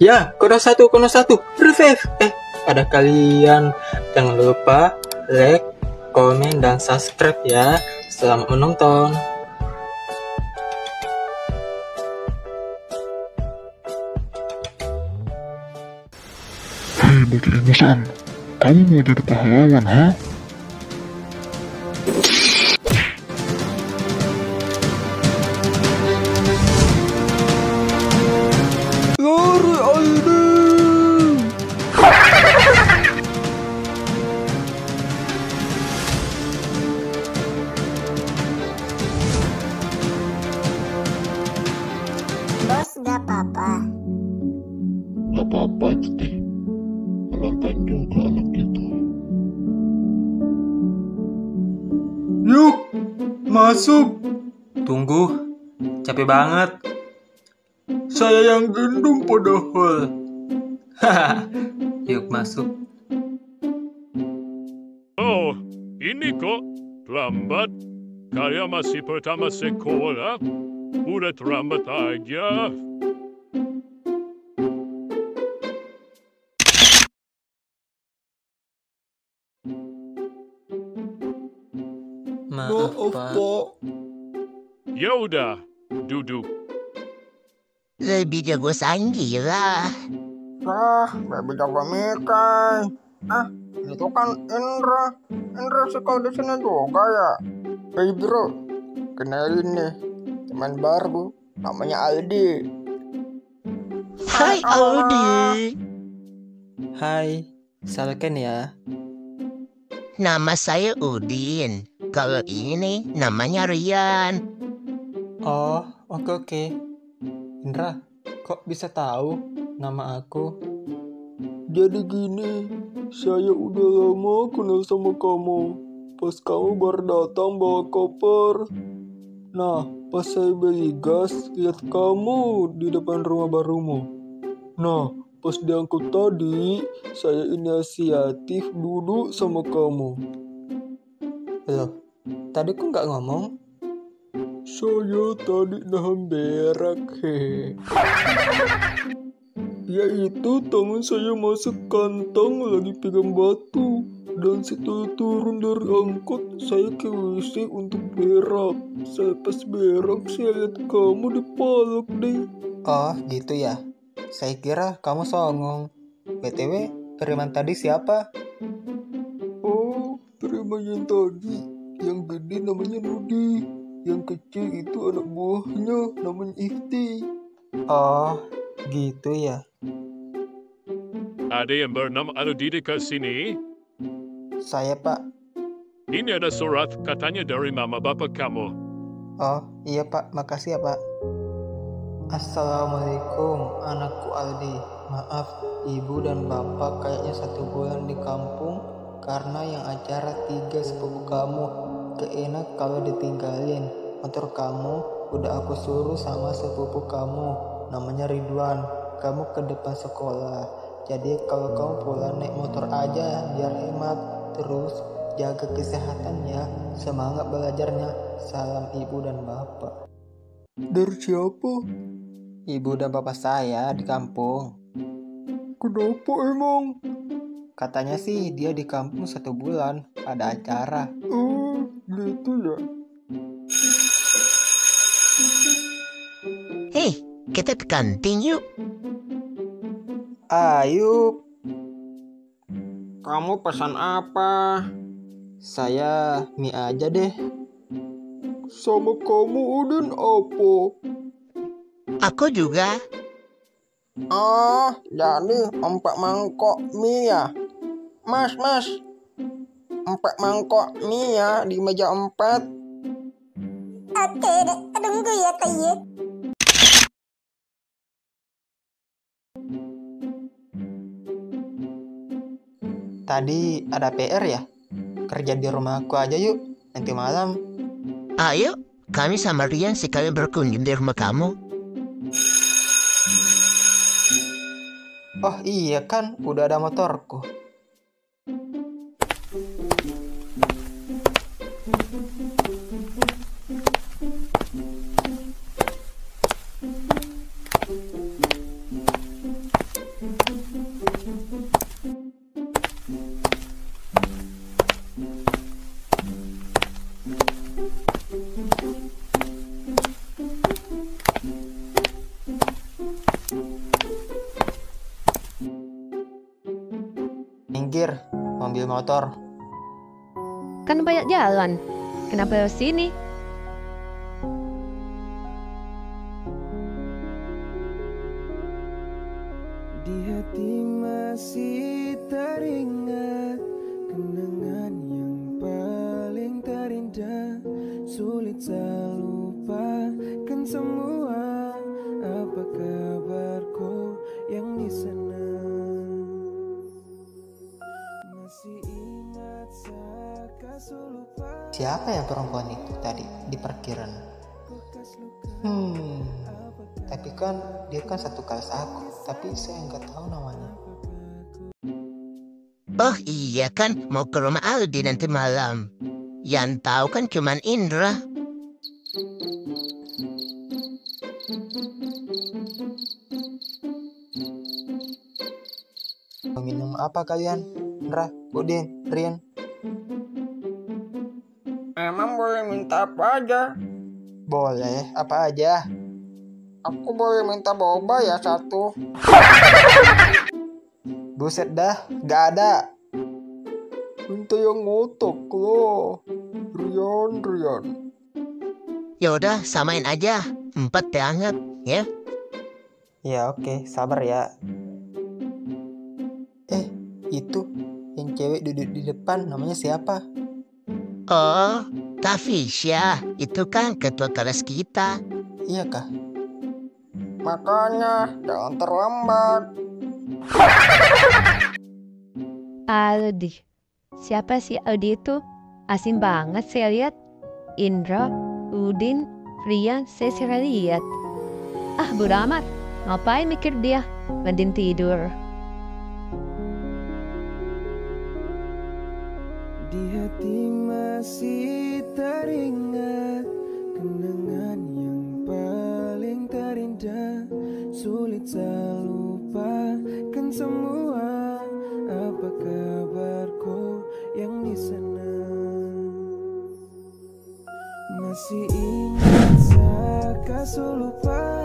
Ya, kode satu, kode satu, revive. Eh, ada kalian. Jangan lupa like, komen, dan subscribe ya. Selamat menonton. Hei bocah ingusan, kamu mau jadi pahlawan, ha? Apa-apa, Citi. Penonton juga anak itu. Yuk, masuk. Tunggu, capek banget. Saya yang gendum padahal. Yuk masuk. Oh, ini kok lambat. Kalian masih pertama sekolah. Udah terlambat aja. Maaf, Pak. Ya udah, duduk. Lebih jago Sanggi lah. Ah, baby jago Mikai. Ah, itu kan Indra. Indra sekolah di sini juga ya. Hey bro, kenalin nih teman baru namanya Aldi. Hai Audi. Hai, Salken ya. Nama saya Udin. Kalau ini namanya Rian. Oh, oke oke. Indra, kok bisa tahu nama aku? Jadi gini, saya udah lama kenal sama kamu. Pas kamu baru datang bawa koper. Nah, pas saya beli gas, lihat kamu di depan rumah barumu. Nah, pas diangkut tadi, saya inisiatif duduk sama kamu. Loh, tadi kok nggak ngomong? Saya tadi nahan berak, hehe. Yaitu tangan saya masuk kantong lagi pegang batu. Dan setelah turun dari angkot, saya ke WC untuk berak. Saya pas berak, saya lihat kamu dipalak deh. Oh, gitu ya. Saya kira kamu songong. BTW, preman tadi siapa? Oh, terima yang tadi. Yang gede namanya Nudi. Yang kecil itu anak buahnya namanya Ifti. Oh, gitu ya. Ada yang bernama Aludi di sini? Saya, Pak. Ini ada surat katanya dari mama bapak kamu. Oh, iya, Pak. Makasih ya, Pak. Assalamualaikum, anakku Aldi. Maaf, ibu dan bapak kayaknya satu bulan di kampung karena yang acara tiga sepupu kamu. Keenak kalau ditinggalin. Motor kamu udah aku suruh sama sepupu kamu. Namanya Ridwan. Kamu ke depan sekolah. Jadi kalau kamu pulang naik motor aja biar hemat. Terus jaga kesehatan ya. Semangat belajarnya. Salam ibu dan bapak. Dari siapa? Ibu dan bapak saya di kampung. Kenapa emang? Katanya sih dia di kampung satu bulan ada acara. Oh, gitu ya. Hei, kita ke kantin yuk. Ayo, Kamu pesan apa? saya mie aja deh. Sama kamu Udin apa? Aku juga. Oh, jadi empat mangkok mie ya? Mas, mas. Empat mangkok mie ya di meja empat. Oke, dek. tunggu ya kayak. Tadi ada PR ya? Kerja di rumah aku aja yuk. Nanti malam. Ayo, kami sama Rian sekali berkunjung di rumah kamu. Oh iya kan, udah ada motorku. Motor. Kan banyak jalan. Kenapa lewat sini? Di hati masih teringat kenangan yang paling terindah Sulit saya lupakan semua Siapa ya perempuan itu tadi di parkiran? Hmm, tapi kan dia kan satu kelas aku, tapi saya nggak tahu namanya. Oh iya kan, mau ke rumah Aldi nanti malam. Yang tahu kan cuman Indra. Minum apa kalian? Ndra, Udin, Rian. Emang boleh minta apa aja? Boleh, apa aja? Aku boleh minta boba ya satu. Buset dah, nggak ada. Minta yang ngotok loh. Rian, Rian. Yaudah, samain aja. Empat teh hangat, ya. Ya oke, sabar ya. Eh, itu yang cewek duduk di depan namanya siapa? Oh, Tafisya. Itu kan ketua kelas kita. Iya kah? Makanya jangan terlambat. Aldi. Siapa sih Aldi itu? Asing banget saya lihat. Indra, Udin, Rian, saya sih lihat. Ah, bodo amat. Ngapain mikir dia? Mending tidur. Di hati masih teringat kenangan yang paling terindah. Sulit saya lupakan semua. Apa kabarku yang di sana? Masih ingat saya lupa